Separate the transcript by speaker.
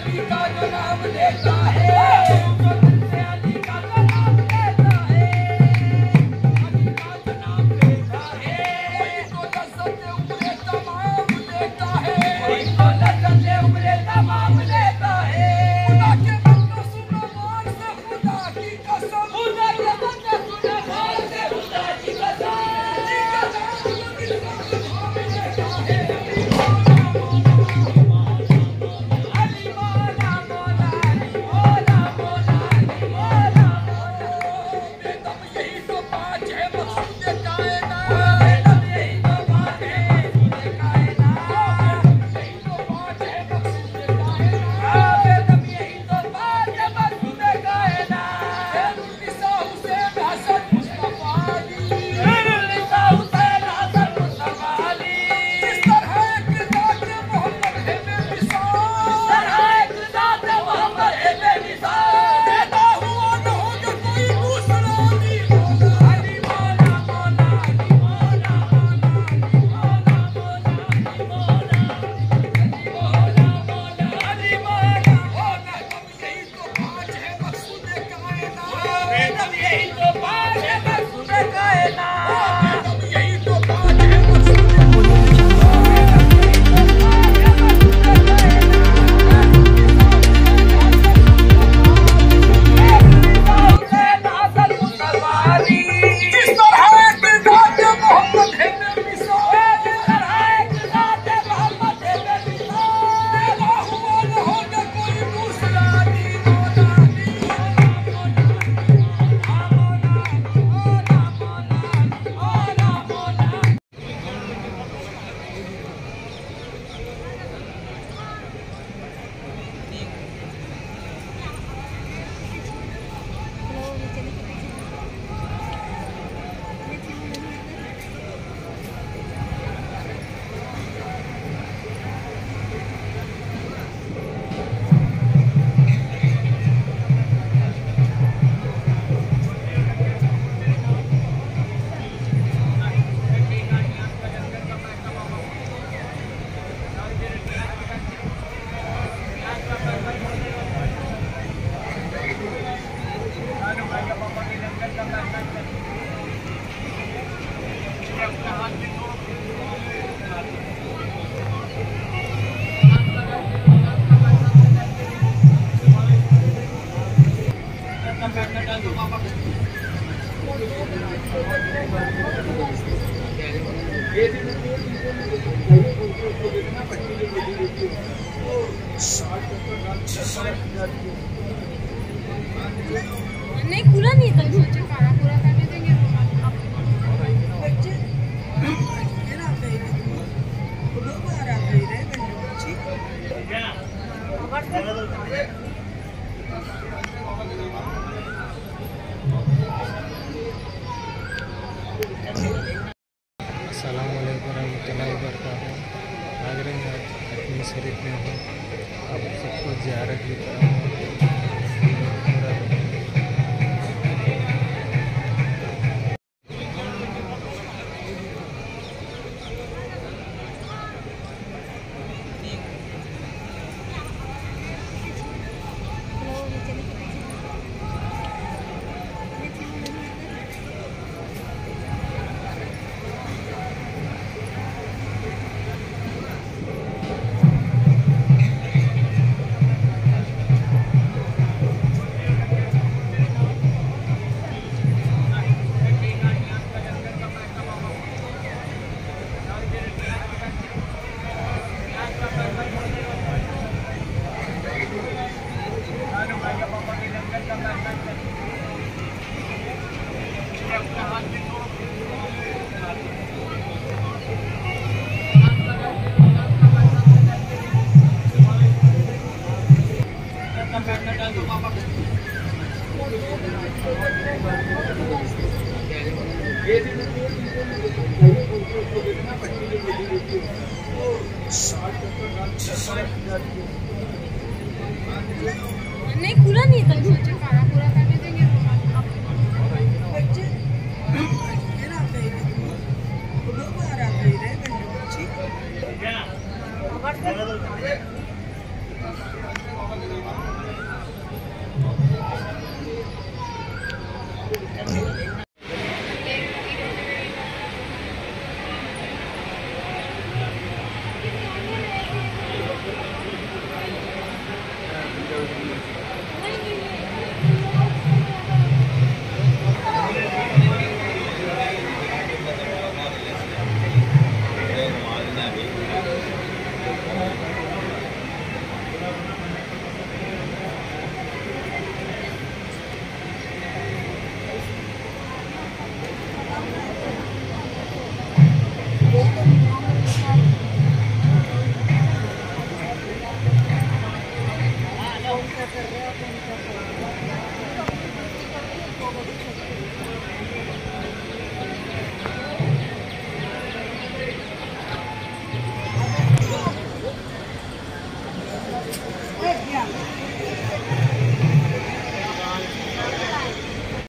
Speaker 1: नबी का जो नाम लेता है नहीं खुला नहीं था सोचा पूरा करने देंगे
Speaker 2: हैं आज अजमेर शरीफ में हूँ। आप सबको ज़ियारत की
Speaker 1: नहीं खुला नहीं था